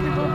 すごい。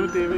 Nu TV.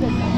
Thank.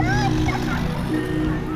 ちゃった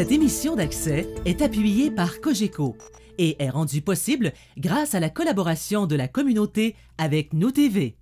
Cette émission d'accès est appuyée par Cogeco et est rendue possible grâce à la collaboration de la communauté avec Nous TV.